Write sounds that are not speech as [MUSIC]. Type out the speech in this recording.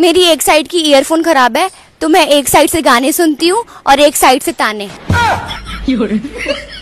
मेरी एक साइड की ईयरफोन खराब है तो मैं एक साइड से गाने सुनती हूँ और एक साइड से ताने। [LAUGHS]